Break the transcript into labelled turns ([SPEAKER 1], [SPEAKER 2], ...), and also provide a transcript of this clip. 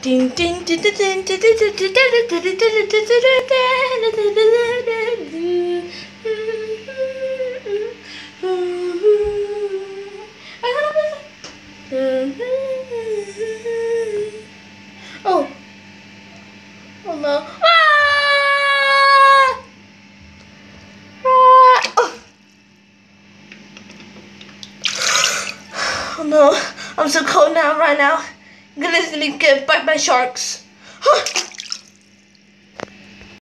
[SPEAKER 1] Ding ding ding ding ding ding Oh. Oh no. Ah! Ah! Oh. oh no. I'm so cold now right now. Gonna get uh, by sharks.